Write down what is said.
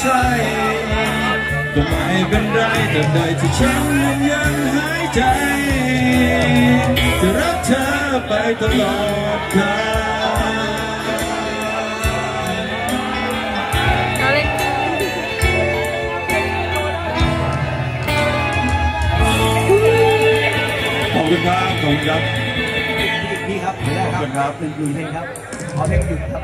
ใช่ก็ไม่เป็นไรแต่ใดที่ฉันนั้ยังหายใจ จะรักเธอไปตลอดกาลขอบคุณครับ ขอบคุณครับ พี่ครับขอบคุณครับหนึ่งเพลงครับ ขอเพลงหยุดครับ